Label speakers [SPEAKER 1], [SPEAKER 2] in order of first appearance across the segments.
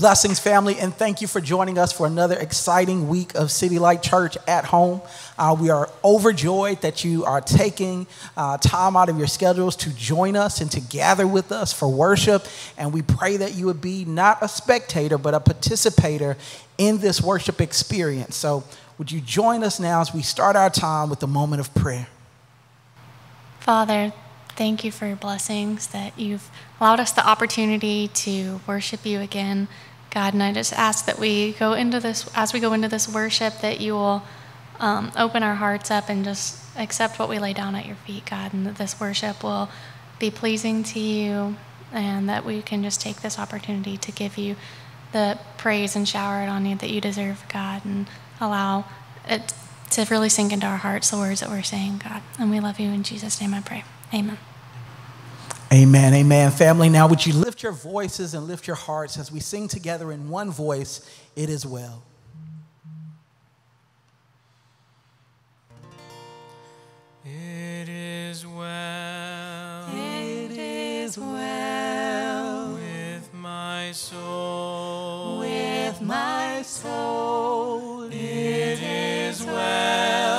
[SPEAKER 1] Blessings, family, and thank you for joining us for another exciting week of City Light Church at home. Uh, we are overjoyed that you are taking uh, time out of your schedules to join us and to gather with us for worship. And we pray that you would be not a spectator, but a participator in this worship experience. So, would you join us now as we start our time with a moment of prayer?
[SPEAKER 2] Father, thank you for your blessings that you've allowed us the opportunity to worship you again. God, and I just ask that we go into this, as we go into this worship, that you will um, open our hearts up and just accept what we lay down at your feet, God, and that this worship will be pleasing to you, and that we can just take this opportunity to give you the praise and shower it on you that you deserve, God, and allow it to really sink into our hearts the words that we're saying, God. And we love you in Jesus' name I pray. Amen.
[SPEAKER 1] Amen, amen. Family, now would you lift your voices and lift your hearts as we sing together in one voice, It is Well.
[SPEAKER 3] It is well.
[SPEAKER 4] It is well
[SPEAKER 3] with my soul.
[SPEAKER 4] with my soul.
[SPEAKER 3] It is well.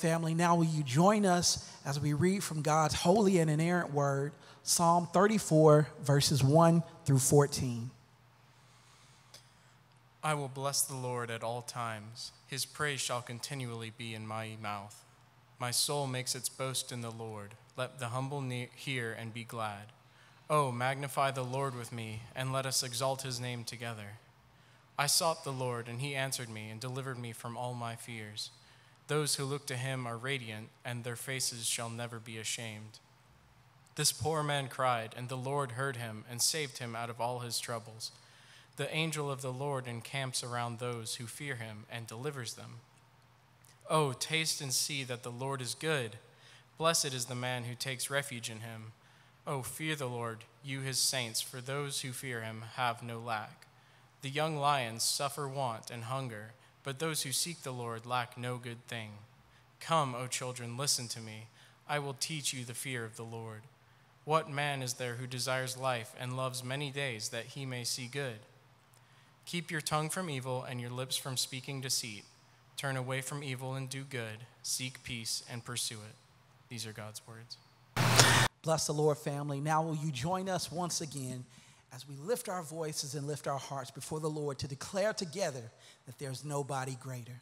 [SPEAKER 1] Family. Now, will you join us as we read from God's holy and inerrant word, Psalm 34, verses 1 through 14.
[SPEAKER 3] I will bless the Lord at all times. His praise shall continually be in my mouth. My soul makes its boast in the Lord. Let the humble hear and be glad.
[SPEAKER 4] Oh, magnify the Lord with me, and let us exalt his name together. I sought the Lord, and he answered me and delivered me from all my fears. Those who look to him are radiant, and their faces shall never be ashamed. This poor man cried, and the Lord heard him and saved him out of all his troubles. The angel of the Lord encamps around those who fear him and delivers them. Oh, taste and see that the Lord is good. Blessed is the man who takes refuge in him. Oh, fear the Lord, you his saints, for those who fear him have no lack. The young lions suffer want and hunger, but those who seek the Lord lack no good thing. Come, O children, listen to me. I will teach you the fear of the Lord. What man is there who desires life and loves many days that he may see good? Keep your tongue from evil and your lips from speaking deceit. Turn away from evil and do good. Seek peace and pursue it. These are God's words.
[SPEAKER 3] Bless the Lord, family. Now, will you join us once again as we lift our voices and lift our hearts before the Lord to declare together that there's nobody greater?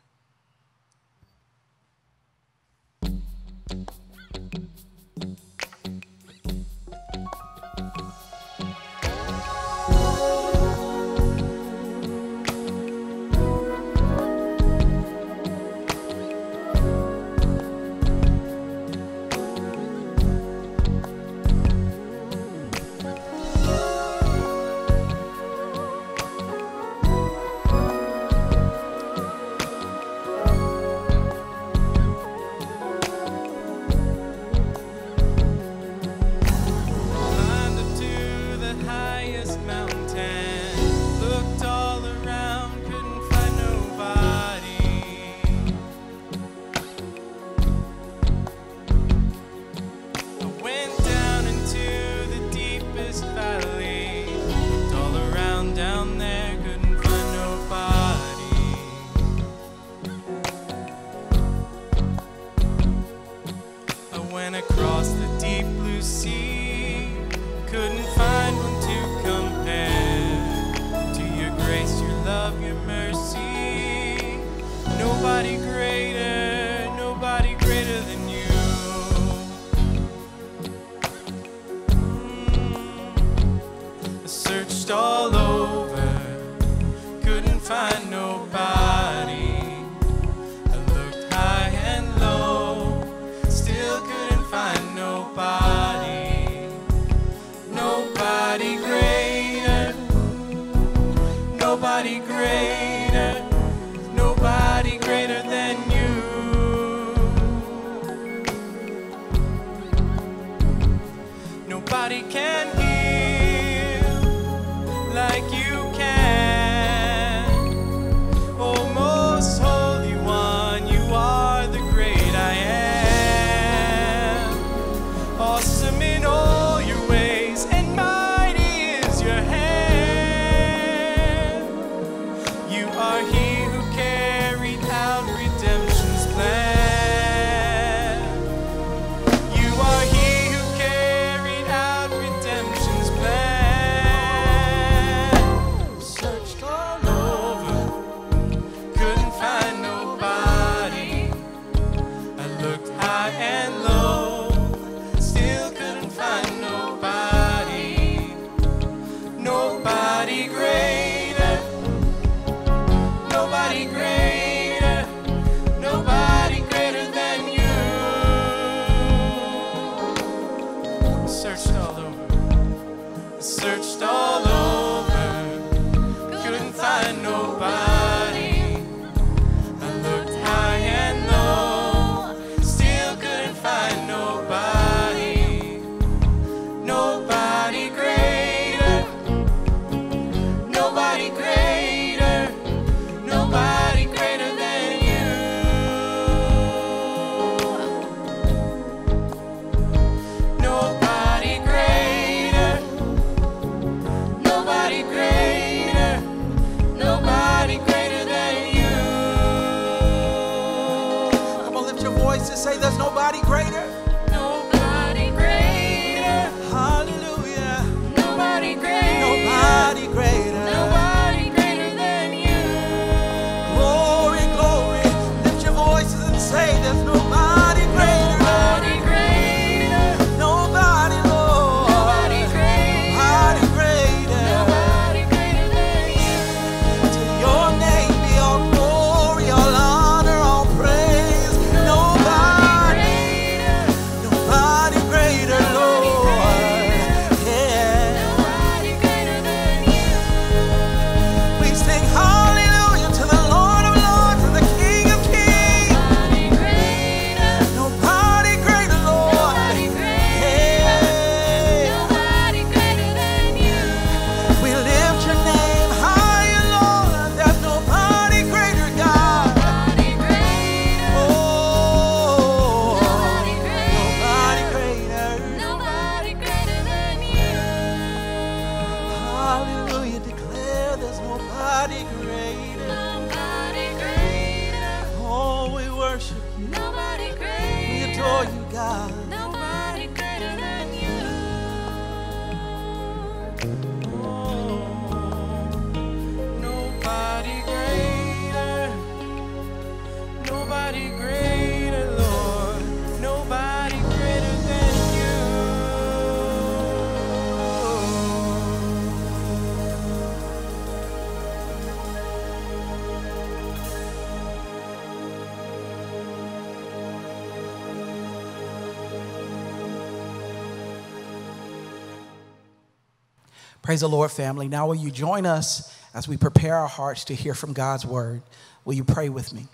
[SPEAKER 4] Praise the Lord, family. Now, will you join us as we prepare our hearts to hear from God's word? Will you pray with me?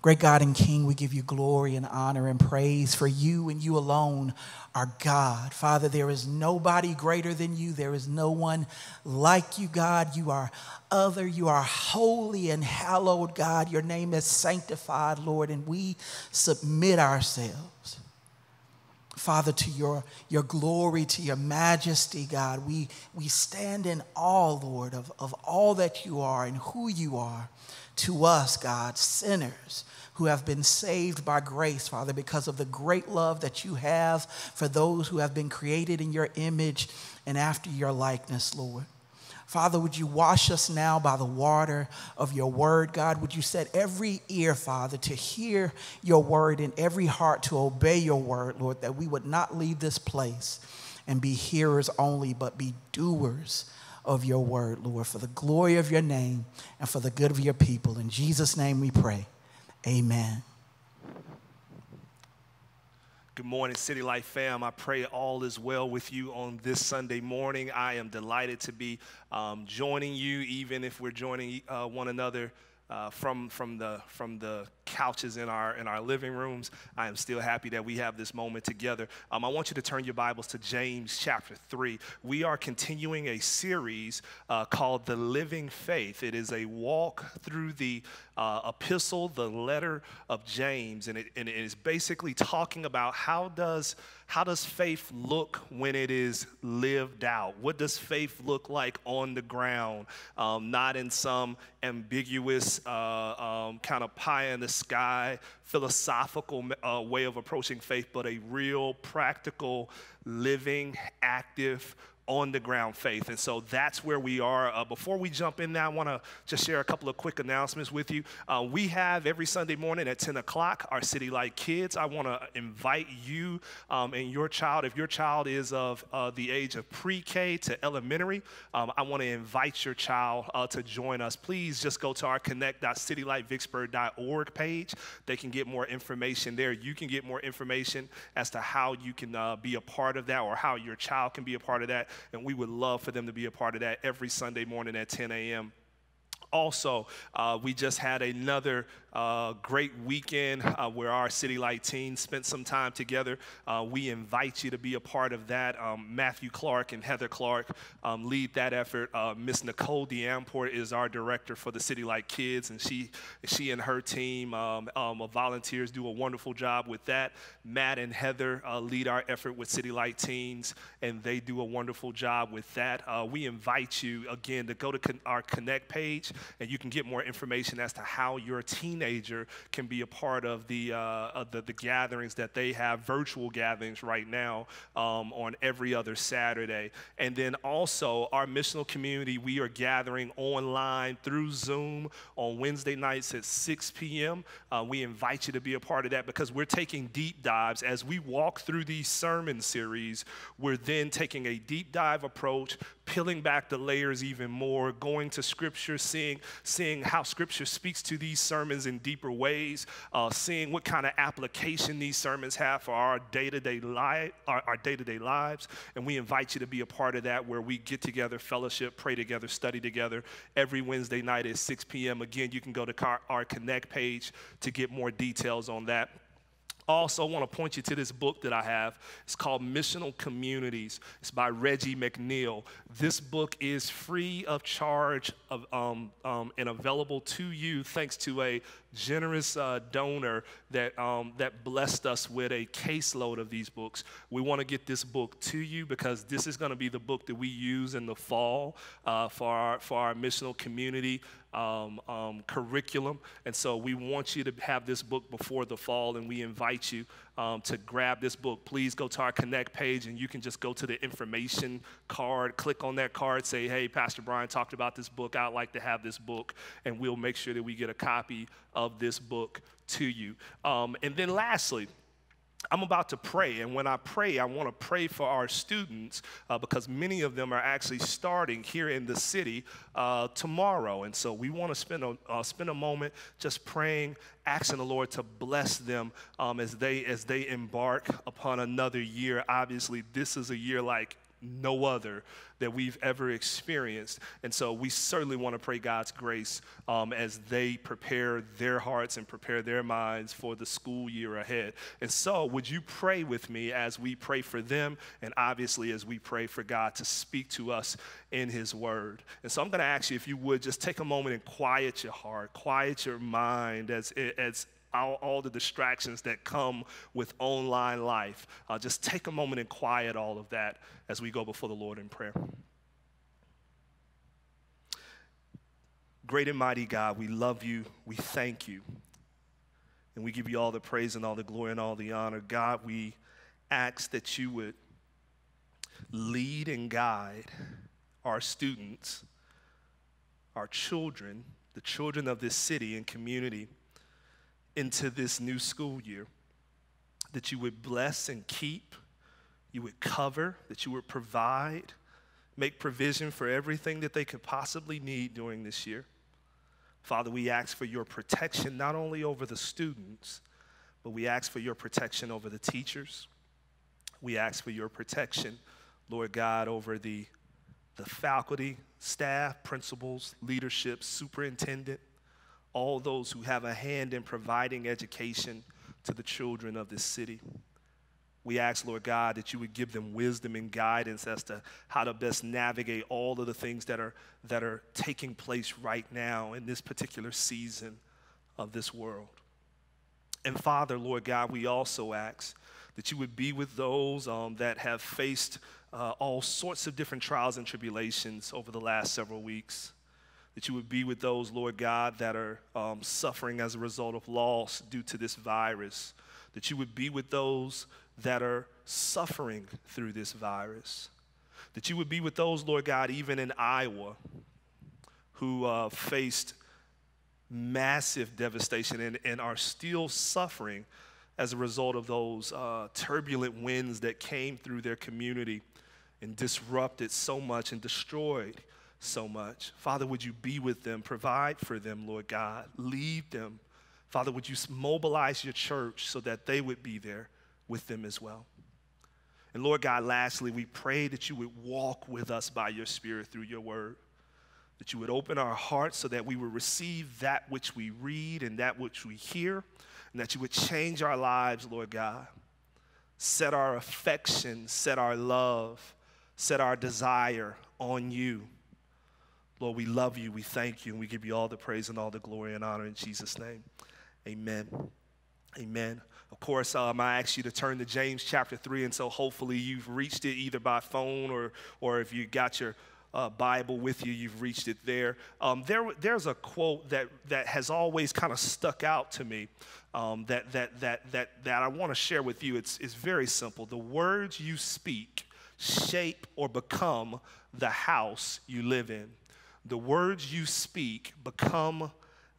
[SPEAKER 4] Great God and King, we give you glory and honor and praise for you and you alone are God. Father, there is nobody greater than you. There is no one like you, God. You are other. You are holy and hallowed, God. Your name is sanctified, Lord, and we submit ourselves. Father, to your, your glory, to your majesty, God, we, we stand in awe, Lord, of, of all that you are and who you are to us, God, sinners who have been saved by grace, Father, because of the great love that you have for those who have been created in your image and after your likeness, Lord. Father, would you wash us now by the water of your word, God? Would you set every ear, Father, to hear your word and every heart to obey your word, Lord, that we would not leave this place and be hearers only, but be doers of your word, Lord, for the glory of your name and for the good of your people. In Jesus' name we pray. Amen.
[SPEAKER 5] Good morning, City Light fam. I pray all is well with you on this Sunday morning. I am delighted to be um, joining you, even if we're joining uh, one another uh, from, from, the, from the couches in our, in our living rooms. I am still happy that we have this moment together. Um, I want you to turn your Bibles to James chapter 3. We are continuing a series uh, called The Living Faith. It is a walk through the uh, epistle, the letter of James, and it, and it is basically talking about how does how does faith look when it is lived out? What does faith look like on the ground, um, not in some ambiguous uh, um, kind of pie in the sky philosophical uh, way of approaching faith, but a real practical, living, active on the ground faith. And so that's where we are. Uh, before we jump in now, I want to just share a couple of quick announcements with you. Uh, we have every Sunday morning at 10 o'clock our City Light Kids. I want to invite you um, and your child, if your child is of uh, the age of pre K to elementary, um, I want to invite your child uh, to join us. Please just go to our connect.citylightvicksburg.org page. They can get more information there. You can get more information as to how you can uh, be a part of that or how your child can be a part of that and we would love for them to be a part of that every Sunday morning at 10 a.m also, uh, we just had another uh, great weekend uh, where our City Light team spent some time together. Uh, we invite you to be a part of that. Um, Matthew Clark and Heather Clark um, lead that effort. Uh, Miss Nicole D'Amport is our director for the City Light Kids, and she, she and her team um, um of volunteers do a wonderful job with that. Matt and Heather uh, lead our effort with City Light Teens, and they do a wonderful job with that. we invite you, again, to go to con- our Connect page and you can get more information as to how your teenager can be a part of the, uh, of the, the, gatherings that they have, virtual gatherings right now um, on every other Saturday. And then also, our missional community, we are gathering online through Zoom on Wednesday nights at 6 p.m. Uh, we invite you to be a part of that because we're taking deep dives as we walk through these sermon series. We're then taking a deep dive approach peeling back the layers even more, going to Scripture, seeing, seeing how Scripture speaks to these sermons in deeper ways, uh, seeing what kind of application these sermons have for our day-to-day life, our, our day-to-day lives. And we invite you to be a part of that, where we get together, fellowship, pray together, study together every Wednesday night at 6 p.m. Again, you can go to our Connect page to get more details on that also I want to point you to this book that I have. It's called Missional Communities. It's by Reggie McNeal. This book is free of charge of, um, um, and available to you thanks to a generous uh, donor that, um, that blessed us with a caseload of these books. We want to get this book to you because this is going to be the book that we use in the fall uh, for, our, for our missional community um, um, curriculum. And so we want you to have this book before the fall, and we invite you um, to grab this book. Please go to our Connect page, and you can just go to the information card, click on that card, say, Hey, Pastor Brian talked about this book. I'd like to have this book, and we'll make sure that we get a copy of this book to you. Um, and then lastly, I'm about to pray, and when I pray, I want to pray for our students uh, because many of them are actually starting here in the city uh, tomorrow, and so we want to spend a uh, spend a moment just praying, asking the Lord to bless them um, as they as they embark upon another year. Obviously, this is a year like no other that we've ever experienced. And so we certainly want to pray God's grace um, as they prepare their hearts and prepare their minds for the school year ahead. And so, would you pray with me as we pray for them and obviously as we pray for God to speak to us in His Word? And so, I'm going to ask you if you would just take a moment and quiet your heart, quiet your mind as, as all, all, the distractions that come with online life. Uh, just take a moment and quiet all of that as we go before the Lord in prayer. Great and mighty God, we love you, we thank you, and we give you all the praise and all the glory and all the honor. God, we ask that you would lead and guide our students, our children, the children of this city and community into this new school year. That you would bless and keep, you would cover, that you would provide, make provision for everything that they could possibly need during this year. Father, we ask for your protection not only over the students, but we ask for your protection over the teachers. We ask for your protection, Lord God, over the, the faculty, staff, principals, leadership, superintendent all those who have a hand in providing education to the children of this city. We ask, Lord God, that you would give them wisdom and guidance as to how to best navigate all of the things that are, that are taking place right now in this particular season of this world. And Father, Lord God, we also ask that you would be with those um, that have faced uh, all sorts of different trials and tribulations over the last several weeks that you would be with those, Lord God, that are um, suffering as a result of loss due to this virus, that you would be with those that are suffering through this virus, that you would be with those, Lord God, even in Iowa, who uh, faced massive devastation and, and are still suffering as a result of those uh, turbulent winds that came through their community and disrupted so much and destroyed so much. Father, would you be with them, provide for them, Lord God, lead them. Father, would you mobilize your church so that they would be there with them as well? And Lord God, lastly, we pray that you would walk with us by your Spirit through your word, that you would open our hearts so that we would receive that which we read and that which we hear, and that you would change our lives, Lord God. Set our affection, set our love, set our desire on you Lord, we love you, we thank you, and we give you all the praise and all the glory and honor in Jesus' name. Amen. Amen. Of course, um, I ask you to turn to James chapter 3, and so hopefully you've reached it either by phone or, or if you got your uh, Bible with you, you've reached it there. Um, there. There's a quote that, that has always kind of stuck out to me um, that, that, that, that, that I want to share with you. It's, it's very simple. The words you speak shape or become the house you live in the words you speak become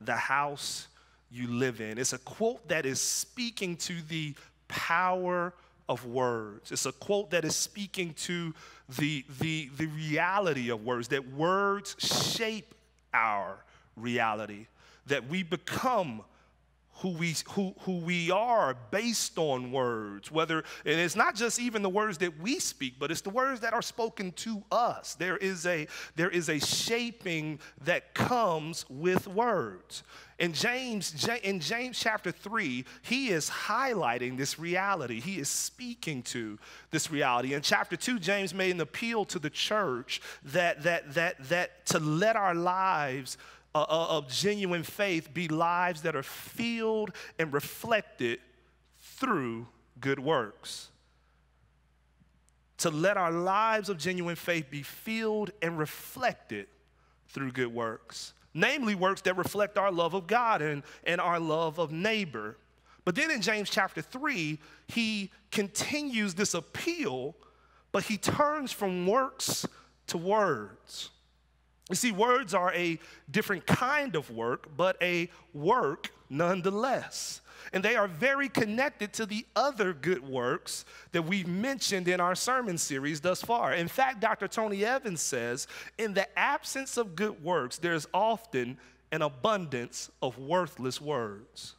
[SPEAKER 5] the house you live in. It's a quote that is speaking to the power of words. It's a quote that is speaking to the, the, the reality of words, that words shape our reality, that we become who we, who, who we are based on words, whether, and it's not just even the words that we speak, but it's the words that are spoken to us. There is a, there is a shaping that comes with words. In James, in James chapter 3, he is highlighting this reality. He is speaking to this reality. In chapter 2, James made an appeal to the church that, that, that, that to let our lives of genuine faith be lives that are filled and reflected through good works. To let our lives of genuine faith be filled and reflected through good works, namely works that reflect our love of God and, and our love of neighbor. But then in James chapter 3, he continues this appeal, but he turns from works to words. You see, words are a different kind of work, but a work nonetheless. And they are very connected to the other good works that we've mentioned in our sermon series thus far. In fact, Dr. Tony Evans says, in the absence of good works, there's often an abundance of worthless words.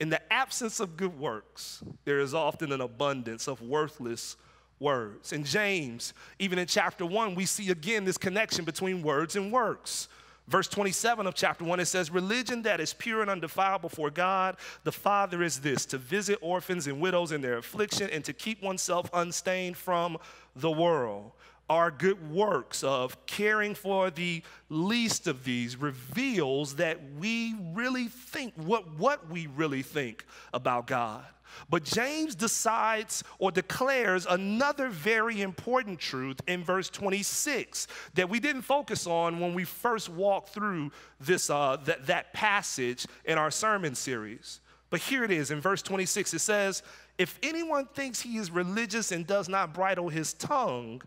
[SPEAKER 5] In the absence of good works, there is often an abundance of worthless words. In James, even in chapter 1, we see again this connection between words and works. Verse 27 of chapter 1, it says, Religion that is pure and undefiled before God the Father is this to visit orphans and widows in their affliction and to keep oneself unstained from the world. Our good works of caring for the least of these reveals that we really think what, what we really think about God. But James decides or declares another very important truth in verse 26 that we didn't focus on when we first walked through this, uh, that, that passage in our sermon series. But here it is in verse 26 it says, If anyone thinks he is religious and does not bridle his tongue,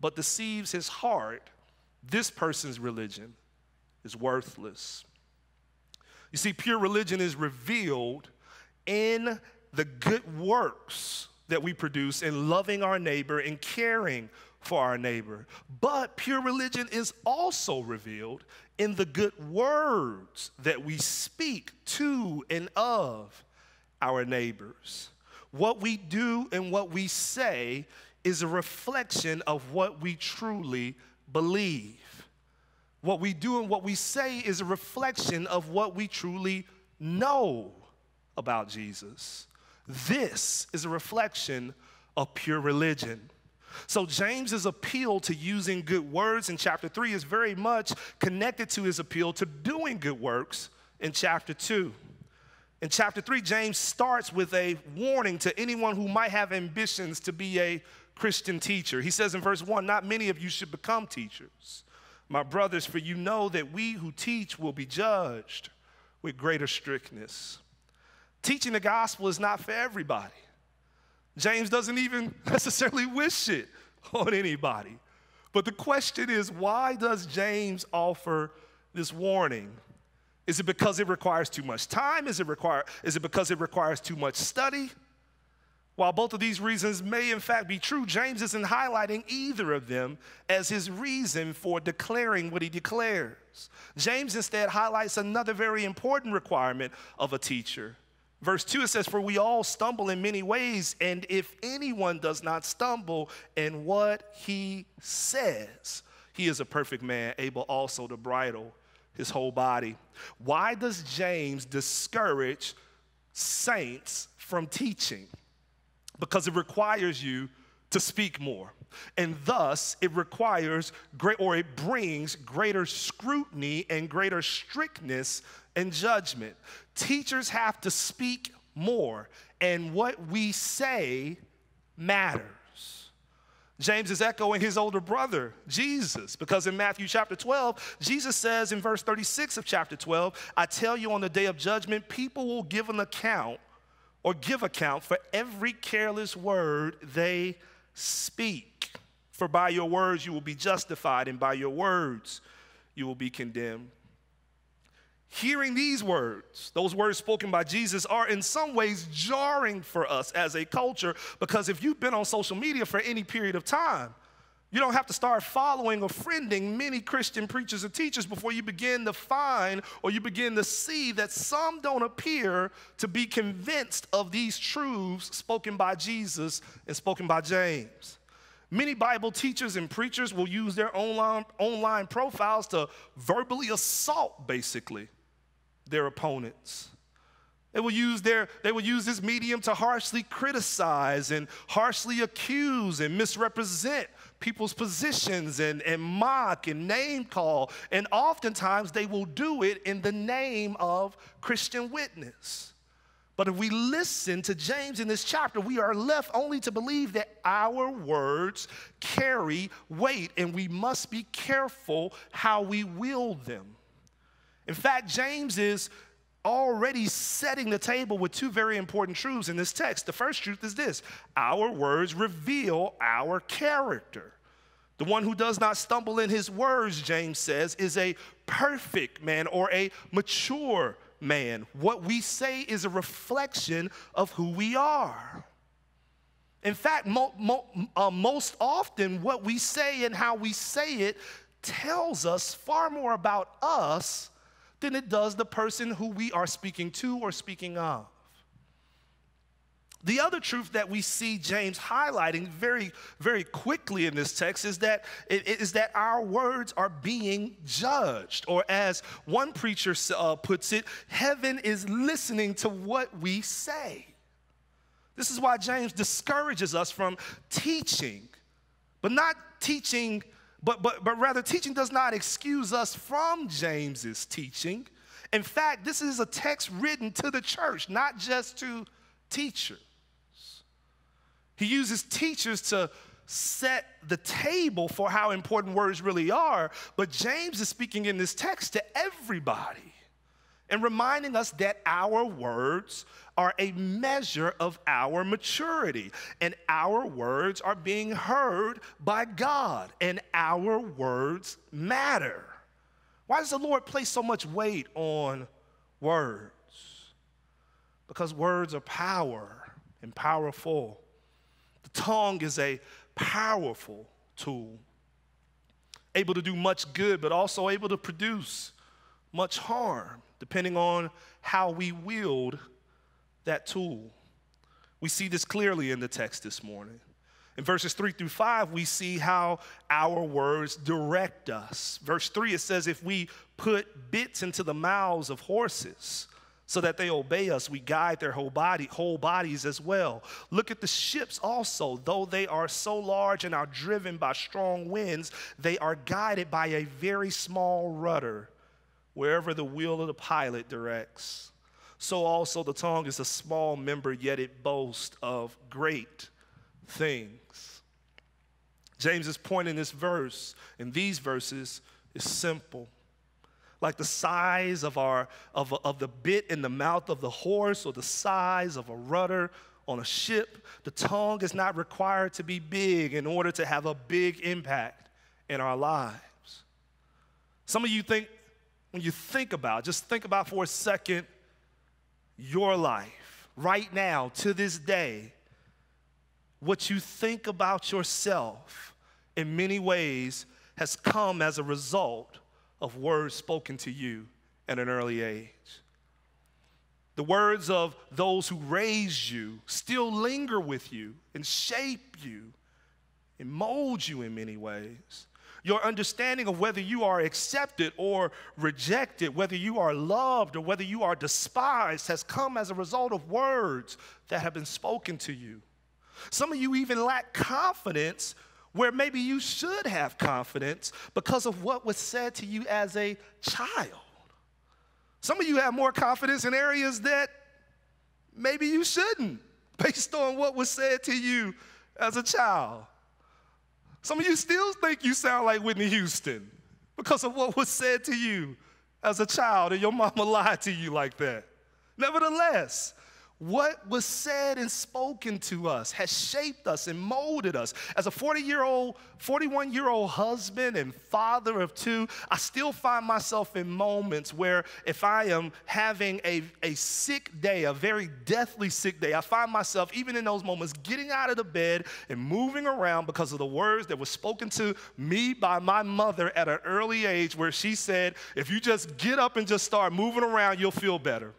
[SPEAKER 5] but deceives his heart, this person's religion is worthless. You see, pure religion is revealed in the good works that we produce in loving our neighbor and caring for our neighbor. But pure religion is also revealed in the good words that we speak to and of our neighbors. What we do and what we say is a reflection of what we truly believe. What we do and what we say is a reflection of what we truly know about Jesus. This is a reflection of pure religion. So, James's appeal to using good words in chapter 3 is very much connected to his appeal to doing good works in chapter 2. In chapter 3, James starts with a warning to anyone who might have ambitions to be a Christian teacher. He says in verse 1 Not many of you should become teachers, my brothers, for you know that we who teach will be judged with greater strictness. Teaching the gospel is not for everybody. James doesn't even necessarily wish it on anybody. But the question is why does James offer this warning? Is it because it requires too much time? Is it, require, is it because it requires too much study? While both of these reasons may in fact be true, James isn't highlighting either of them as his reason for declaring what he declares. James instead highlights another very important requirement of a teacher Verse 2 it says, For we all stumble in many ways, and if anyone does not stumble in what he says, he is a perfect man, able also to bridle his whole body. Why does James discourage saints from teaching? Because it requires you to speak more. And thus, it requires great, or it brings greater scrutiny and greater strictness and judgment. Teachers have to speak more, and what we say matters. James is echoing his older brother, Jesus, because in Matthew chapter 12, Jesus says in verse 36 of chapter 12, I tell you on the day of judgment, people will give an account or give account for every careless word they speak. For by your words you will be justified, and by your words you will be condemned hearing these words, those words spoken by Jesus, are in some ways jarring for us as a culture because if you've been on social media for any period of time, you don't have to start following or friending many Christian preachers or teachers before you begin to find or you begin to see that some don't appear to be convinced of these truths spoken by Jesus and spoken by James. Many Bible teachers and preachers will use their online, online profiles to verbally assault, basically, their opponents. They will use their they will use this medium to harshly criticize and harshly accuse and misrepresent people's positions and, and mock and name call. And oftentimes they will do it in the name of Christian witness. But if we listen to James in this chapter, we are left only to believe that our words carry weight and we must be careful how we wield them. In fact, James is already setting the table with two very important truths in this text. The first truth is this our words reveal our character. The one who does not stumble in his words, James says, is a perfect man or a mature man. What we say is a reflection of who we are. In fact, mo- mo- uh, most often, what we say and how we say it tells us far more about us than it does the person who we are speaking to or speaking of. The other truth that we see James highlighting very, very quickly in this text is that, is that our words are being judged. Or as one preacher uh, puts it, heaven is listening to what we say. This is why James discourages us from teaching, but not teaching, but, but, but rather teaching does not excuse us from James's teaching. In fact, this is a text written to the church, not just to teachers. He uses teachers to set the table for how important words really are, but James is speaking in this text to everybody and reminding us that our words are a measure of our maturity, and our words are being heard by God, and our words matter. Why does the Lord place so much weight on words? Because words are power and powerful. The tongue is a powerful tool, able to do much good, but also able to produce much harm, depending on how we wield that tool. We see this clearly in the text this morning. In verses 3 through 5, we see how our words direct us. Verse 3, it says, If we put bits into the mouths of horses so that they obey us. We guide their whole body, whole bodies as well. Look at the ships also, though they are so large and are driven by strong winds, they are guided by a very small rudder wherever the wheel of the pilot directs. So also the tongue is a small member, yet it boasts of great things. James's point in this verse, in these verses, is simple like the size of, our, of, of the bit in the mouth of the horse or the size of a rudder on a ship. The tongue is not required to be big in order to have a big impact in our lives. Some of you think, when you think about, just think about for a second your life right now to this day, what you think about yourself in many ways has come as a result of words spoken to you at an early age. The words of those who raised you still linger with you and shape you and mold you in many ways. Your understanding of whether you are accepted or rejected, whether you are loved or whether you are despised, has come as a result of words that have been spoken to you. Some of you even lack confidence where maybe you should have confidence because of what was said to you as a child. Some of you have more confidence in areas that maybe you shouldn't, based on what was said to you as a child. Some of you still think you sound like Whitney Houston because of what was said to you as a child, and your mama lied to you like that. Nevertheless, what was said and spoken to us has shaped us and molded us. As a 40 year old, 41 year old husband and father of two, I still find myself in moments where if I am having a, a sick day, a very deathly sick day, I find myself, even in those moments, getting out of the bed and moving around because of the words that were spoken to me by my mother at an early age, where she said, If you just get up and just start moving around, you'll feel better.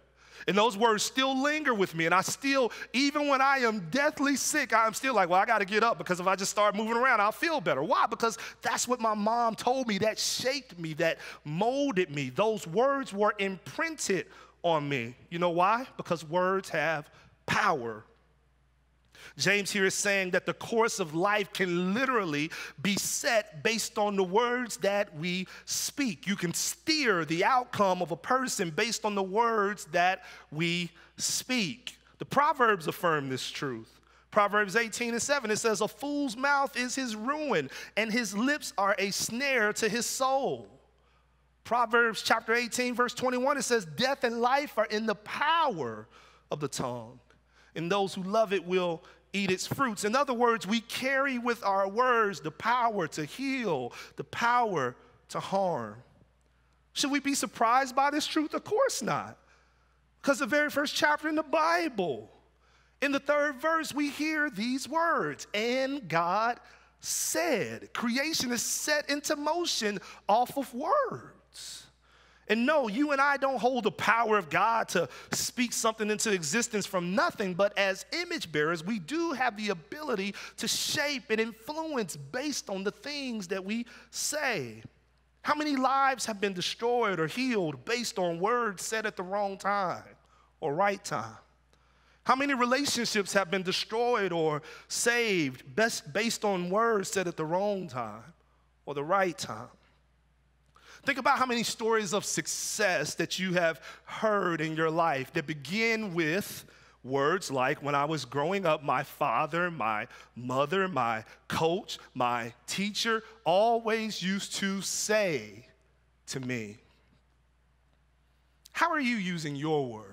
[SPEAKER 5] And those words still linger with me. And I still, even when I am deathly sick, I'm still like, well, I got to get up because if I just start moving around, I'll feel better. Why? Because that's what my mom told me that shaped me, that molded me. Those words were imprinted on me. You know why? Because words have power. James here is saying that the course of life can literally be set based on the words that we speak. You can steer the outcome of a person based on the words that we speak. The Proverbs affirm this truth. Proverbs 18 and 7, it says, A fool's mouth is his ruin, and his lips are a snare to his soul. Proverbs chapter 18, verse 21, it says, Death and life are in the power of the tongue, and those who love it will eat its fruits. In other words, we carry with our words the power to heal, the power to harm. Should we be surprised by this truth? Of course not. Because the very first chapter in the Bible, in the third verse, we hear these words, and God said. Creation is set into motion off of words. And no, you and I don't hold the power of God to speak something into existence from nothing, but as image bearers, we do have the ability to shape and influence based on the things that we say. How many lives have been destroyed or healed based on words said at the wrong time or right time? How many relationships have been destroyed or saved based on words said at the wrong time or the right time? Think about how many stories of success that you have heard in your life that begin with words like when I was growing up, my father, my mother, my coach, my teacher always used to say to me, How are you using your words?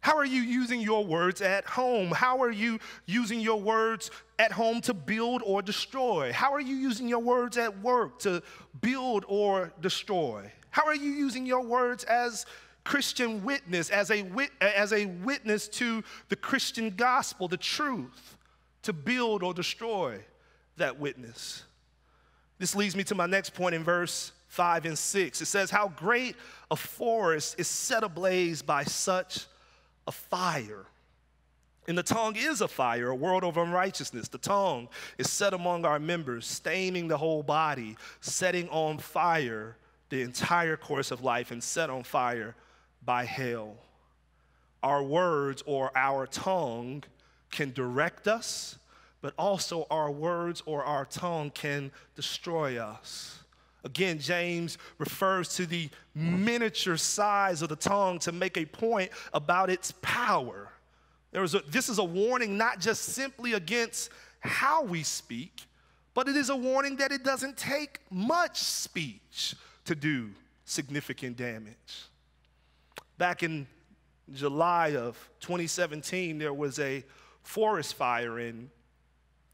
[SPEAKER 5] How are you using your words at home? How are you using your words at home to build or destroy? How are you using your words at work to build or destroy? How are you using your words as Christian witness, as a, wit- as a witness to the Christian gospel, the truth, to build or destroy that witness? This leads me to my next point in verse 5 and 6. It says, How great a forest is set ablaze by such a fire. And the tongue is a fire, a world of unrighteousness. The tongue is set among our members, staining the whole body, setting on fire the entire course of life, and set on fire by hell. Our words or our tongue can direct us, but also our words or our tongue can destroy us. Again, James refers to the miniature size of the tongue to make a point about its power. There is a, this is a warning not just simply against how we speak, but it is a warning that it doesn't take much speech to do significant damage. Back in July of 2017, there was a forest fire in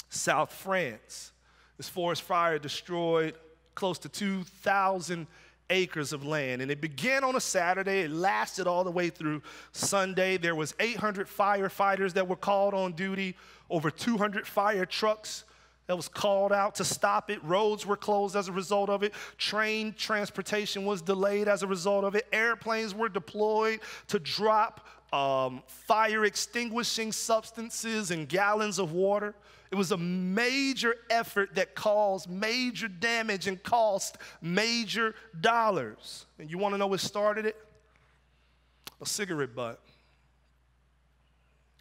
[SPEAKER 5] South France. This forest fire destroyed close to 2,000 acres of land. And it began on a saturday. It lasted all the way through sunday. There was 800 firefighters that were called on duty over 200 fire trucks that was called out to stop it. Roads were closed as a result of it. Train transportation was delayed as a result of it. Airplanes were deployed to drop um, fire extinguishing substances and gallons of water it was a major effort that caused major damage and cost major dollars. And you want to know what started it? A cigarette butt.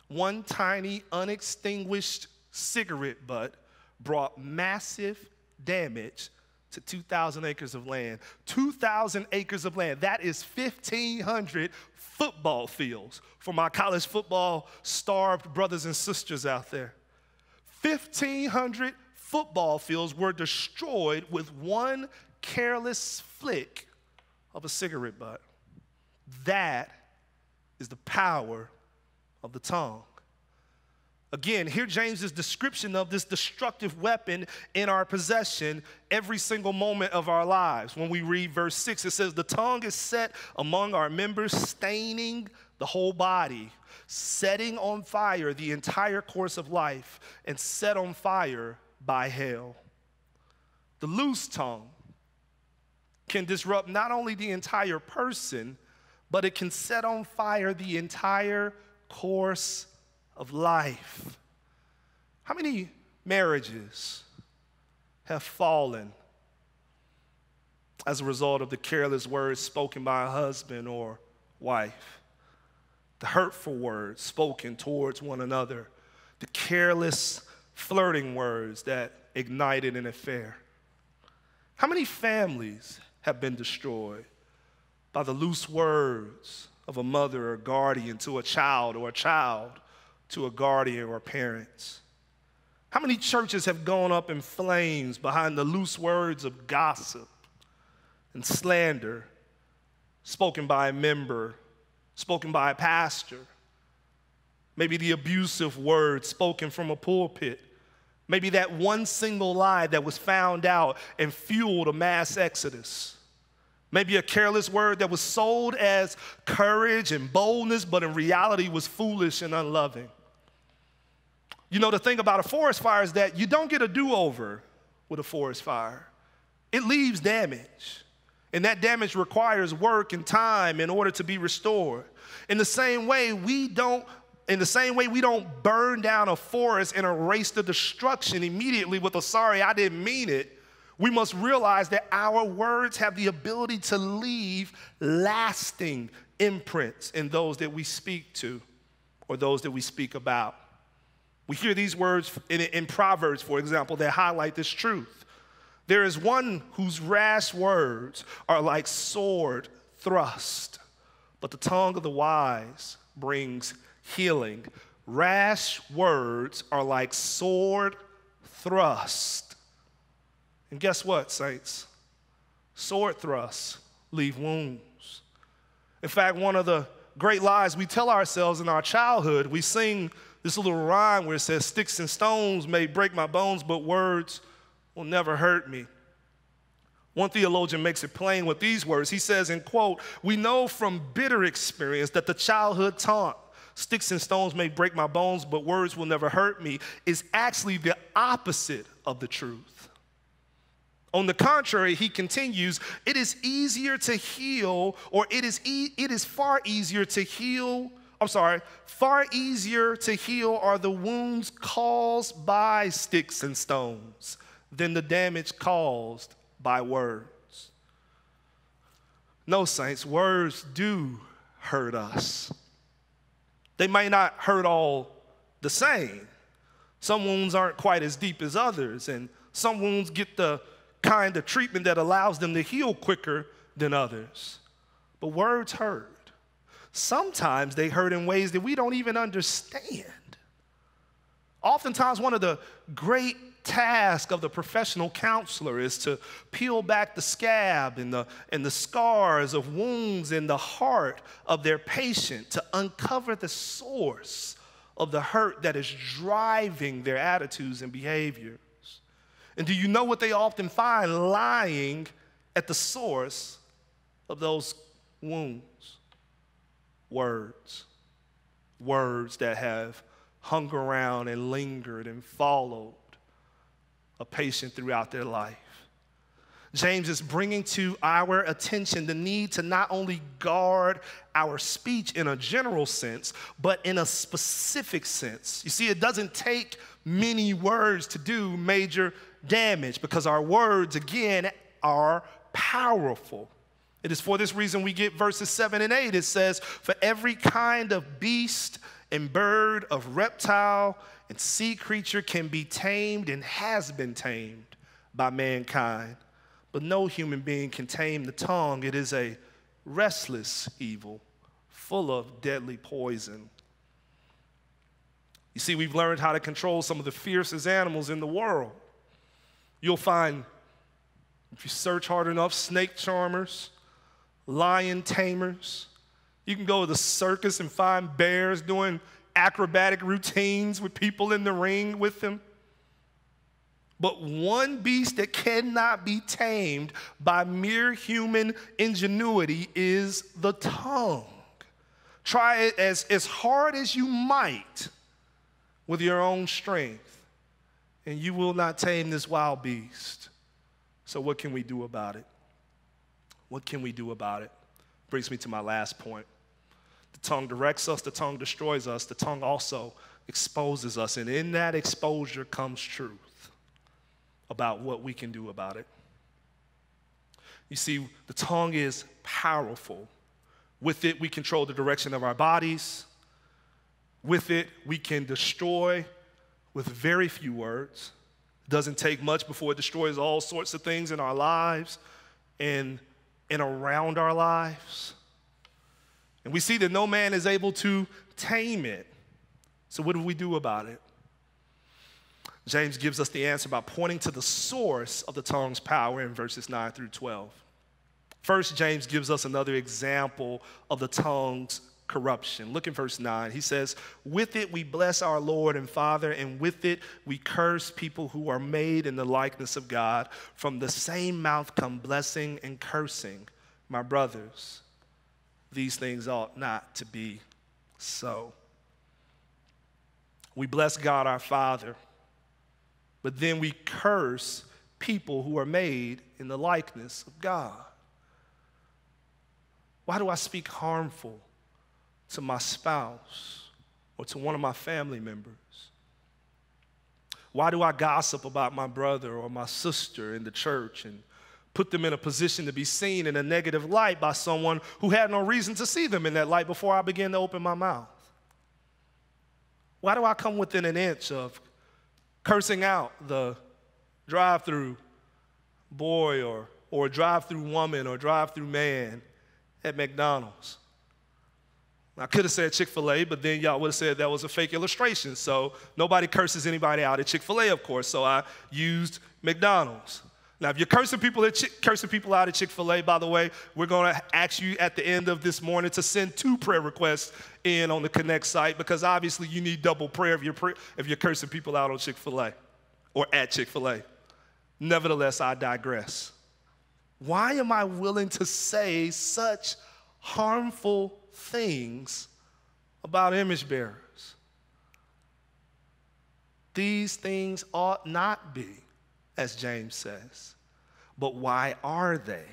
[SPEAKER 5] One tiny, unextinguished cigarette butt brought massive damage to 2,000 acres of land. 2,000 acres of land, that is 1,500 football fields for my college football starved brothers and sisters out there. 1,500 football fields were destroyed with one careless flick of a cigarette butt. That is the power of the tongue. Again, hear James's description of this destructive weapon in our possession every single moment of our lives. When we read verse 6, it says, The tongue is set among our members, staining the whole body setting on fire the entire course of life and set on fire by hell. The loose tongue can disrupt not only the entire person, but it can set on fire the entire course of life. How many marriages have fallen as a result of the careless words spoken by a husband or wife? The hurtful words spoken towards one another, the careless flirting words that ignited an affair. How many families have been destroyed by the loose words of a mother or guardian to a child or a child to a guardian or parents? How many churches have gone up in flames behind the loose words of gossip and slander spoken by a member spoken by a pastor, maybe the abusive word spoken from a pulpit, maybe that one single lie that was found out and fueled a mass exodus. Maybe a careless word that was sold as courage and boldness, but in reality was foolish and unloving. You know, the thing about a forest fire is that you don't get a do over with a forest fire, it leaves damage. And that damage requires work and time in order to be restored. In the same way, we don't in the same way we don't burn down a forest and erase the destruction immediately with a sorry, I didn't mean it. We must realize that our words have the ability to leave lasting imprints in those that we speak to or those that we speak about. We hear these words in, in Proverbs, for example, that highlight this truth. There is one whose rash words are like sword thrust, but the tongue of the wise brings healing. Rash words are like sword thrust. And guess what, saints? Sword thrusts leave wounds. In fact, one of the great lies we tell ourselves in our childhood, we sing this little rhyme where it says, Sticks and stones may break my bones, but words will never hurt me. One theologian makes it plain with these words. He says, in quote, We know from bitter experience that the childhood taunt, sticks and stones may break my bones, but words will never hurt me, is actually the opposite of the truth. On the contrary, he continues, it is easier to heal, or it is, e- it is far easier to heal. I'm sorry, far easier to heal are the wounds caused by sticks and stones than the damage caused by words. No, saints, words do hurt us. They may not hurt all the same. Some wounds aren't quite as deep as others, and some wounds get the kind of treatment that allows them to heal quicker than others. But words hurt. Sometimes they hurt in ways that we don't even understand. Oftentimes, one of the great tasks of the professional counselor is to peel back the scab and the, and the scars of wounds in the heart of their patient to uncover the source of the hurt that is driving their attitudes and behaviors. And do you know what they often find lying at the source of those wounds? Words. Words that have hung around and lingered and followed a patient throughout their life. James is bringing to our attention the need to not only guard our speech in a general sense, but in a specific sense. You see, it doesn't take many words to do major damage because our words, again, are powerful. It is for this reason we get verses 7 and 8. It says, For every kind of beast and bird, of reptile and sea creature can be tamed and has been tamed by mankind. But no human being can tame the tongue. It is a restless evil, full of deadly poison. You see, we've learned how to control some of the fiercest animals in the world. You'll find, if you search hard enough, snake charmers, lion tamers. You can go to the circus and find bears doing acrobatic routines with people in the ring with them. But one beast that cannot be tamed by mere human ingenuity is the tongue. Try it as, as hard as you might with your own strength and you will not tame this wild beast. So, what can we do about it? What can we do about it? Brings me to my last point. Tongue directs us, the tongue destroys us, the tongue also exposes us. And in that exposure comes truth about what we can do about it. You see, the tongue is powerful. With it, we control the direction of our bodies. With it, we can destroy with very few words. It doesn't take much before it destroys all sorts of things in our lives and, and around our lives. And we see that no man is able to tame it. So, what do we do about it? James gives us the answer by pointing to the source of the tongue's power in verses 9 through 12. First, James gives us another example of the tongue's corruption. Look at verse 9. He says, With it we bless our Lord and Father, and with it we curse people who are made in the likeness of God. From the same mouth come blessing and cursing. My brothers, these things ought not to be so. We bless God our Father, but then we curse people who are made in the likeness of God. Why do I speak harmful to my spouse or to one of my family members? Why do I gossip about my brother or my sister in the church and put them in a position to be seen in a negative light by someone who had no reason to see them in that light before I began to open my mouth? Why do I come within an inch of cursing out the drive through boy or, or drive through woman or drive through man at McDonald's? I could have said Chick fil A, but then y'all would have said that was a fake illustration. So nobody curses anybody out at Chick fil A, of course. So I used McDonald's. Now, if you're cursing people, at Chick- cursing people out at Chick fil A, by the way, we're going to ask you at the end of this morning to send two prayer requests in on the Connect site because obviously you need double prayer if you're, pre- if you're cursing people out on Chick fil A or at Chick fil A. Nevertheless, I digress. Why am I willing to say such harmful things about image bearers? These things ought not be, as James says. But why are they?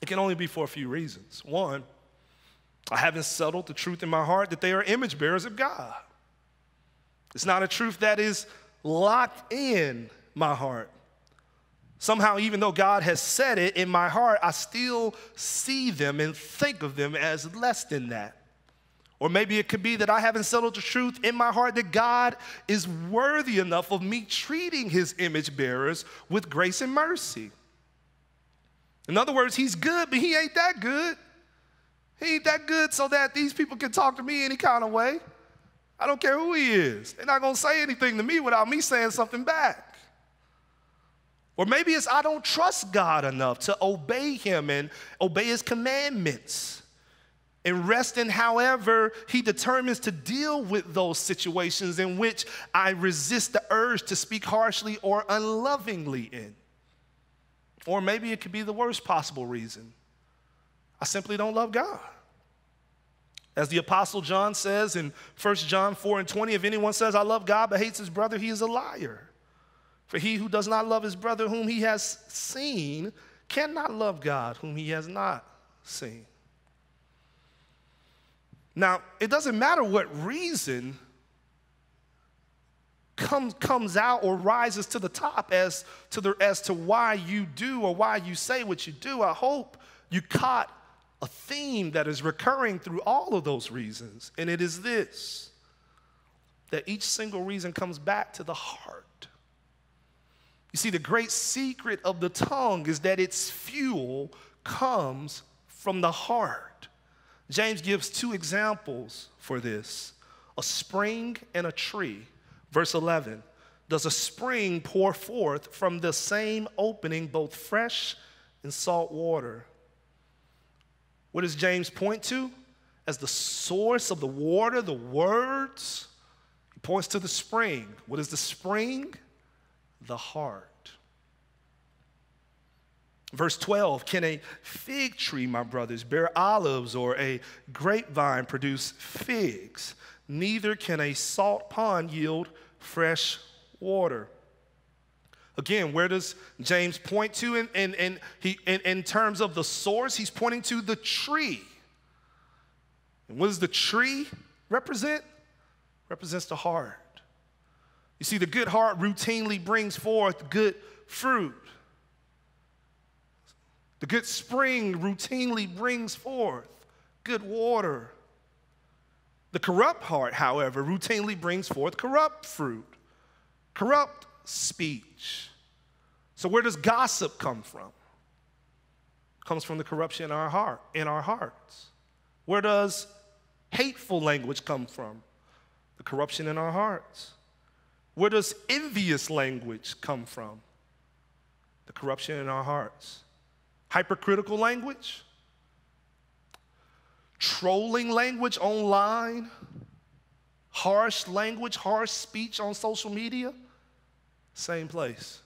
[SPEAKER 5] It can only be for a few reasons. One, I haven't settled the truth in my heart that they are image bearers of God. It's not a truth that is locked in my heart. Somehow, even though God has said it in my heart, I still see them and think of them as less than that. Or maybe it could be that I haven't settled the truth in my heart that God is worthy enough of me treating his image bearers with grace and mercy. In other words, he's good, but he ain't that good. He ain't that good so that these people can talk to me any kind of way. I don't care who he is. They're not going to say anything to me without me saying something back. Or maybe it's I don't trust God enough to obey Him and obey His commandments and rest in however He determines to deal with those situations in which I resist the urge to speak harshly or unlovingly in. Or maybe it could be the worst possible reason I simply don't love God. As the Apostle John says in 1 John 4 and 20, if anyone says, I love God but hates his brother, he is a liar. For he who does not love his brother whom he has seen cannot love God whom he has not seen. Now, it doesn't matter what reason comes, comes out or rises to the top as to, the, as to why you do or why you say what you do. I hope you caught a theme that is recurring through all of those reasons, and it is this that each single reason comes back to the heart. You see, the great secret of the tongue is that its fuel comes from the heart. James gives two examples for this a spring and a tree. Verse 11 Does a spring pour forth from the same opening both fresh and salt water? What does James point to? As the source of the water, the words, he points to the spring. What is the spring? The heart. Verse 12 Can a fig tree, my brothers, bear olives or a grapevine produce figs? Neither can a salt pond yield fresh water. Again, where does James point to in, in, in, he, in, in terms of the source? He's pointing to the tree. And what does the tree represent? Represents the heart. You see, the good heart routinely brings forth good fruit. The good spring routinely brings forth good water. The corrupt heart, however, routinely brings forth corrupt fruit, corrupt speech. So where does gossip come from? It comes from the corruption in our heart, in our hearts. Where does hateful language come from? The corruption in our hearts. Where does envious language come from? The corruption in our hearts. Hypercritical language? Trolling language online? Harsh language, harsh speech on social media? Same place.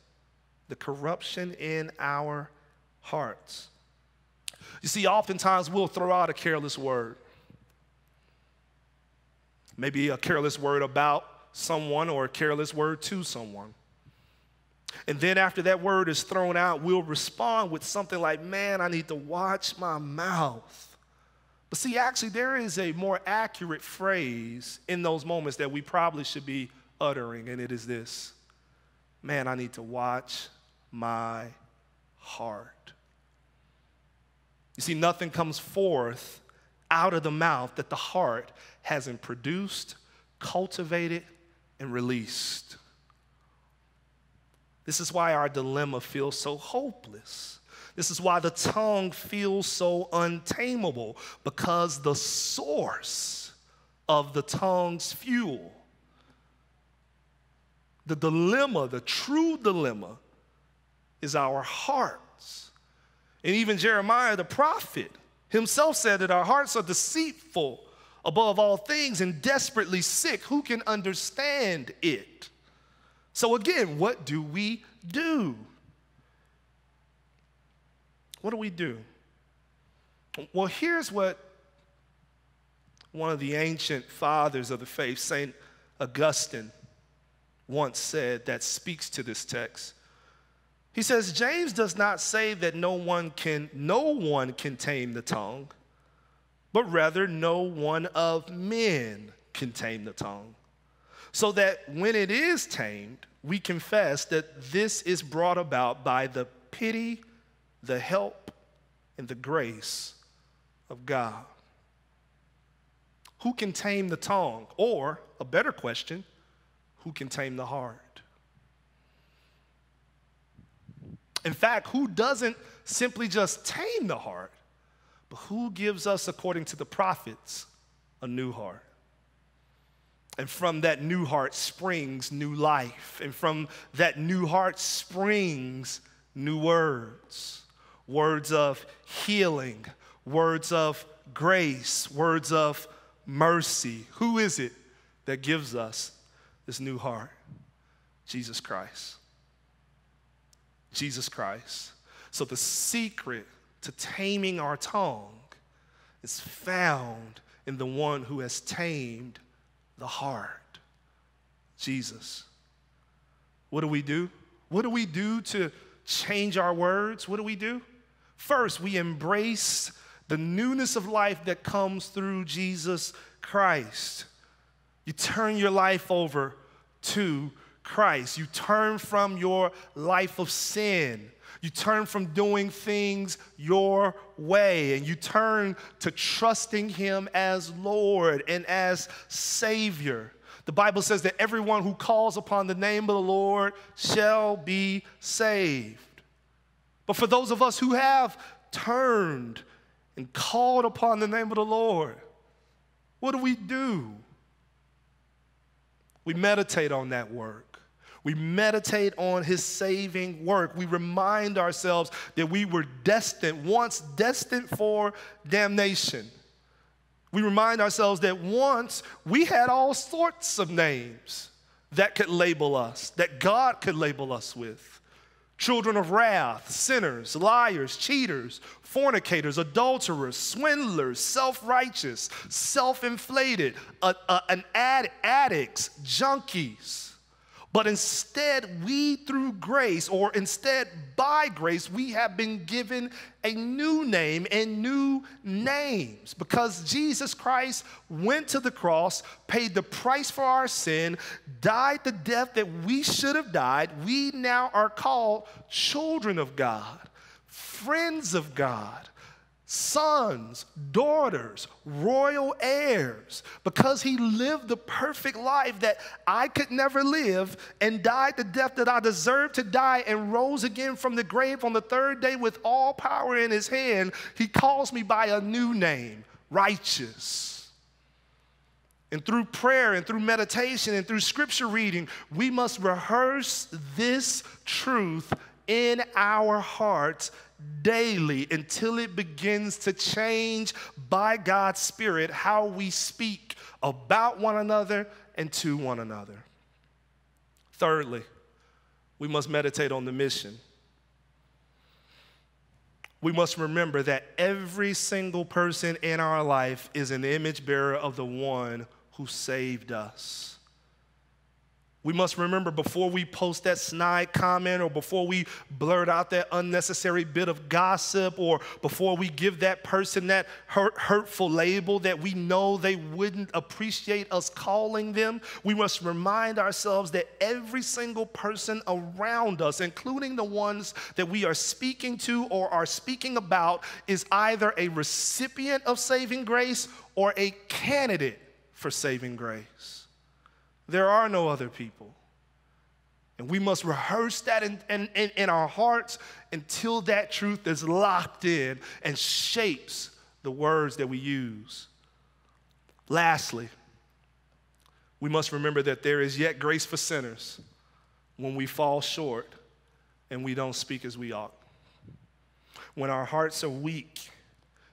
[SPEAKER 5] The corruption in our hearts. You see, oftentimes we'll throw out a careless word. Maybe a careless word about someone or a careless word to someone. And then after that word is thrown out, we'll respond with something like, Man, I need to watch my mouth. But see, actually, there is a more accurate phrase in those moments that we probably should be uttering, and it is this Man, I need to watch my heart. You see, nothing comes forth out of the mouth that the heart hasn't produced, cultivated, and released. This is why our dilemma feels so hopeless. This is why the tongue feels so untamable, because the source of the tongue's fuel, the dilemma, the true dilemma, is our hearts. And even Jeremiah the prophet himself said that our hearts are deceitful above all things and desperately sick. Who can understand it? So, again, what do we do? What do we do? Well, here's what one of the ancient fathers of the faith, St. Augustine, once said that speaks to this text. He says, James does not say that no one can, no one can tame the tongue, but rather no one of men can tame the tongue. So that when it is tamed, we confess that this is brought about by the pity, the help, and the grace of God. Who can tame the tongue? Or, a better question, who can tame the heart? In fact, who doesn't simply just tame the heart, but who gives us, according to the prophets, a new heart? And from that new heart springs new life. And from that new heart springs new words words of healing, words of grace, words of mercy. Who is it that gives us this new heart? Jesus Christ. Jesus Christ. So the secret to taming our tongue is found in the one who has tamed the heart, Jesus. What do we do? What do we do to change our words? What do we do? First, we embrace the newness of life that comes through Jesus Christ. You turn your life over to Christ. You turn from your life of sin. You turn from doing things your way and you turn to trusting Him as Lord and as Savior. The Bible says that everyone who calls upon the name of the Lord shall be saved. But for those of us who have turned and called upon the name of the Lord, what do we do? We meditate on that word. We meditate on his saving work. We remind ourselves that we were destined, once destined for damnation. We remind ourselves that once we had all sorts of names that could label us, that God could label us with children of wrath, sinners, liars, cheaters, fornicators, adulterers, swindlers, self righteous, self inflated, uh, uh, an ad- addicts, junkies. But instead, we through grace, or instead by grace, we have been given a new name and new names because Jesus Christ went to the cross, paid the price for our sin, died the death that we should have died. We now are called children of God, friends of God sons, daughters, royal heirs, because he lived the perfect life that I could never live and died the death that I deserved to die and rose again from the grave on the third day with all power in his hand. He calls me by a new name, righteous. And through prayer and through meditation and through scripture reading, we must rehearse this truth in our hearts daily until it begins to change by God's Spirit how we speak about one another and to one another. Thirdly, we must meditate on the mission. We must remember that every single person in our life is an image bearer of the one who saved us. We must remember before we post that snide comment or before we blurt out that unnecessary bit of gossip or before we give that person that hurt, hurtful label that we know they wouldn't appreciate us calling them, we must remind ourselves that every single person around us, including the ones that we are speaking to or are speaking about, is either a recipient of saving grace or a candidate for saving grace. There are no other people. And we must rehearse that in, in, in, in, our hearts until that truth is locked in and shapes the words that we use. Lastly, we must remember that there is yet grace for sinners when we fall short and we don't speak as we ought. When our hearts are weak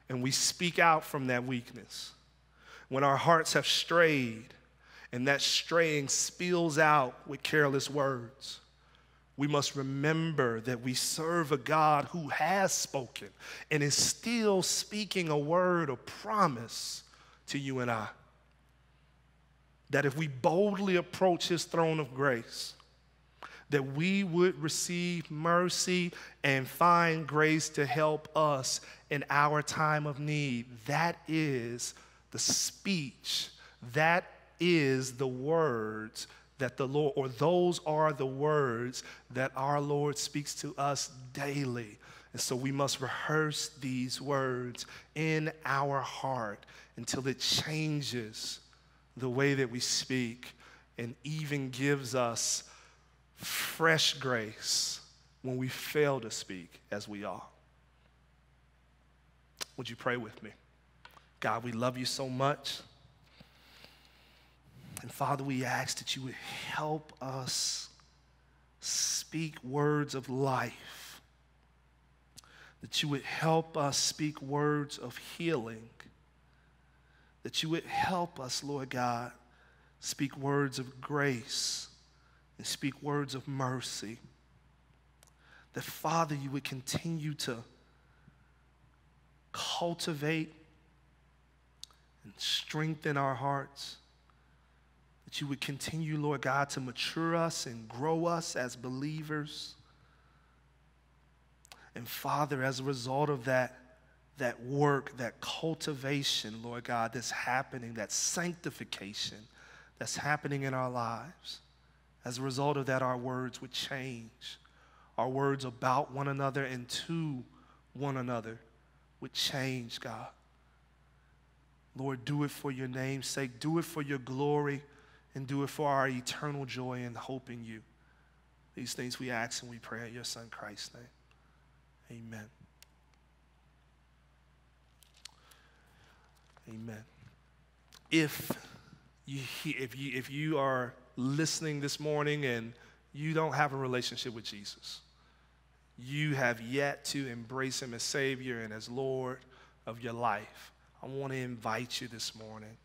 [SPEAKER 5] and we speak out from that weakness. When our hearts have strayed and that straying spills out with careless words. We must remember that we serve a God who has spoken and is still speaking a word of promise to you and I. That if we boldly approach his throne of grace, that we would receive mercy and find grace to help us in our time of need. That is the speech, that is the words that the Lord, or those are the words that our Lord speaks to us daily. And so we must rehearse these words in our heart until it changes the way that we speak and even gives us fresh grace when we fail to speak as we are. Would you pray with me? God, we love you so much. And Father, we ask that you would help us speak words of life, that you would help us speak words of healing, that you would help us, Lord God, speak words of grace and speak words of mercy. That, Father, you would continue to cultivate and strengthen our hearts you would continue, Lord God, to mature us and grow us as believers. And Father, as a result of that, that work, that cultivation, Lord God, that's happening, that sanctification that's happening in our lives, as a result of that, our words would change. Our words about one another and to one another would change, God. Lord, do it for your name's sake, do it for your glory and do it for our eternal joy and hope in you. These things we ask and we pray in your Son Christ's name. Amen. Amen. If you, if you, if you are listening this morning and you don't have a relationship with Jesus, you have yet to embrace him as Savior and as Lord of your life, I want to invite you this morning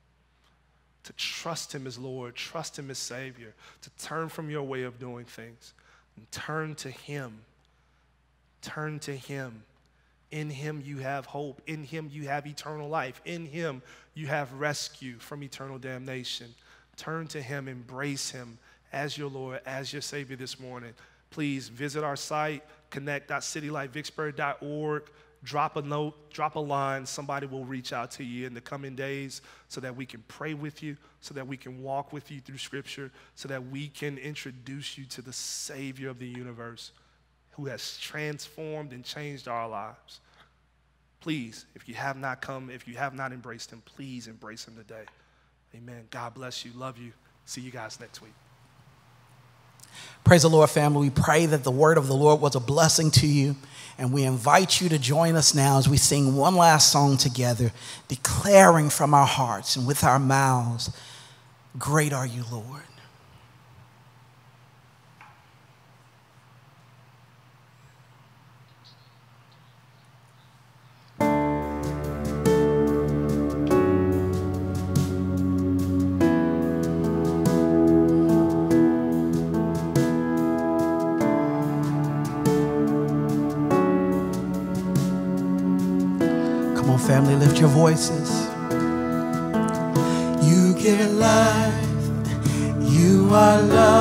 [SPEAKER 5] to trust Him as Lord, trust Him as Savior, to turn from your way of doing things and turn to Him. Turn to Him. In Him you have hope. In Him you have eternal life. In Him you have rescue from eternal damnation. Turn to Him, embrace Him as your Lord, as your Savior this morning. Please visit our site, connect.citylightvicksburg.org drop a note, drop a line. Somebody will reach out to you in the coming days so that we can pray with you, so that we can walk with you through Scripture, so that we can introduce you to the Savior of the universe who has transformed and changed our lives. Please, if you have not come, if you have not embraced Him, please embrace Him today. Amen. God bless you. Love you. See you guys next week.
[SPEAKER 1] Praise the Lord, family. We pray that the word of the Lord was a blessing to you. And we invite you to join us now as we sing one last song together, declaring from our hearts and with our mouths, Great are you, Lord. voices. You get life,
[SPEAKER 4] you are love.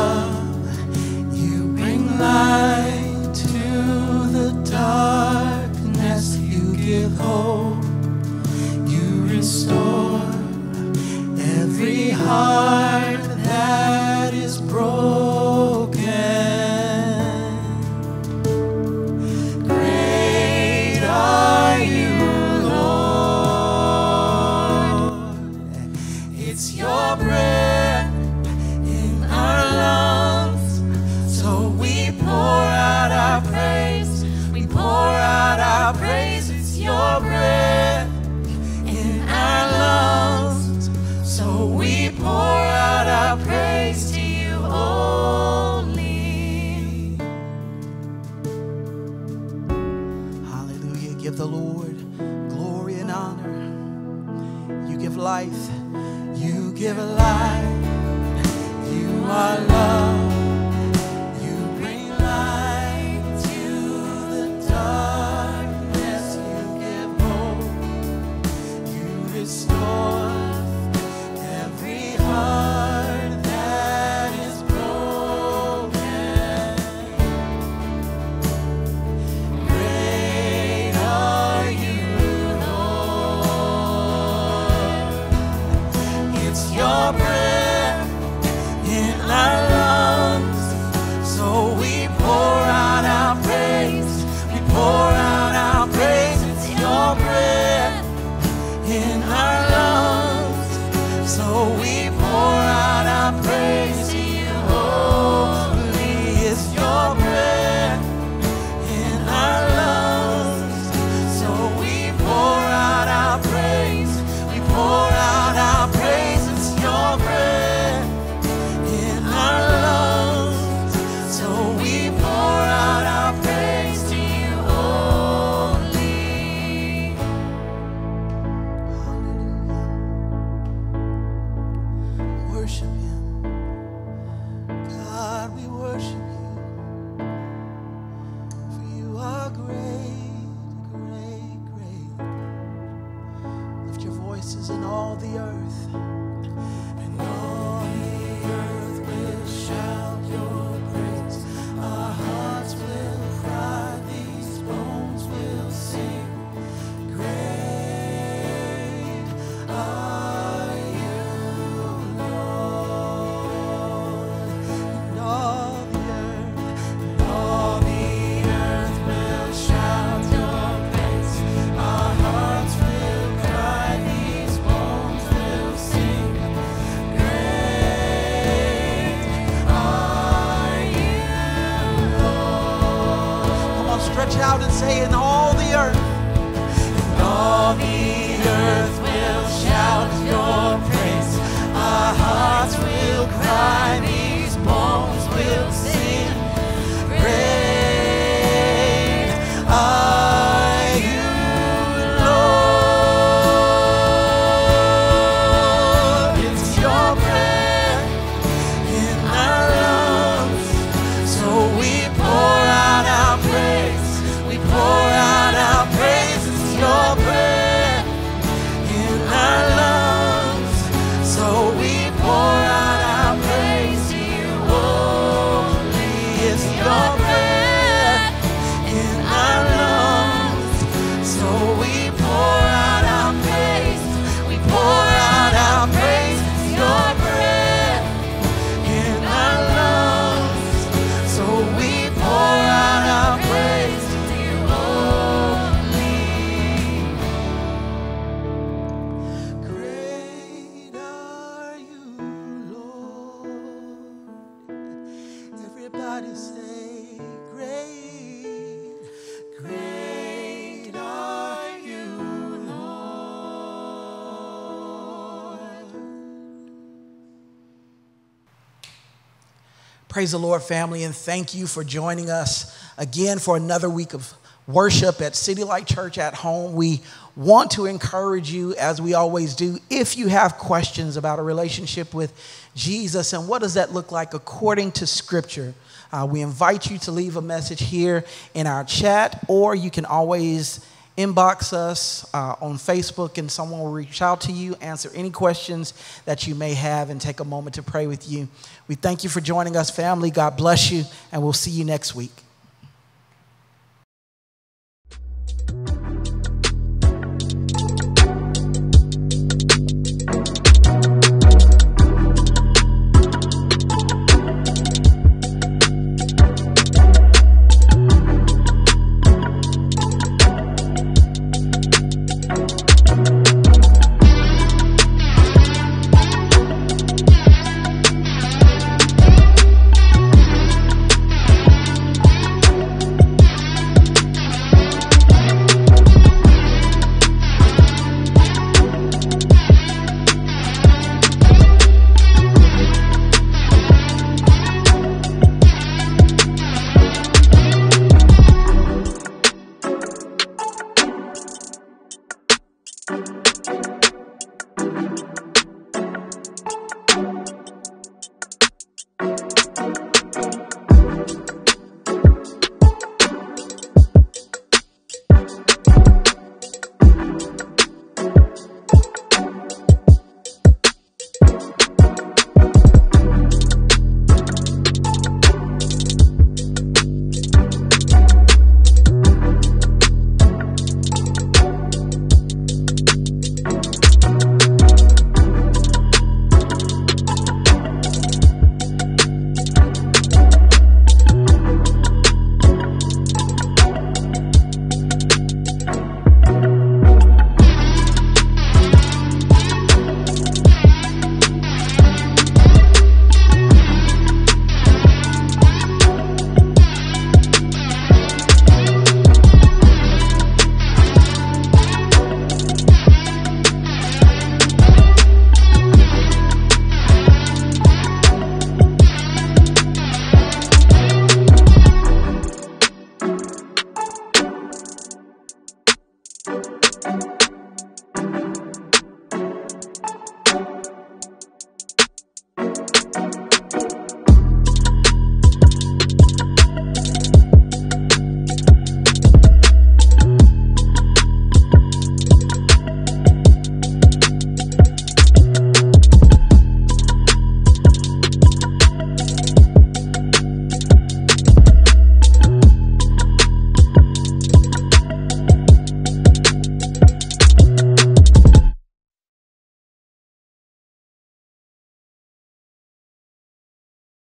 [SPEAKER 1] Praise the Lord, family, and thank you for joining us again for another week of worship at City Light Church at Home. We want to encourage you, as we always do, if you have questions about a relationship with Jesus and what does that look like according to Scripture. Uh, we invite you to leave a message here in our chat, or you can always
[SPEAKER 4] inbox us uh, on Facebook, and someone will reach out to you, answer any questions that you may have, and take a moment to pray with you. We thank you for joining us, family. God bless you, and we'll see you next week.